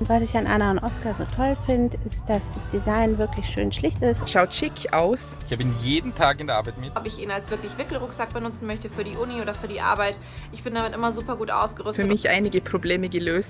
Was ich an Anna und Oskar so toll finde, ist, dass das Design wirklich schön schlicht ist. Schaut schick aus. Ich habe ihn jeden Tag in der Arbeit mit. Ob ich ihn als wirklich Wickelrucksack benutzen möchte für die Uni oder für die Arbeit. Ich bin damit immer super gut ausgerüstet. Für mich einige Probleme gelöst.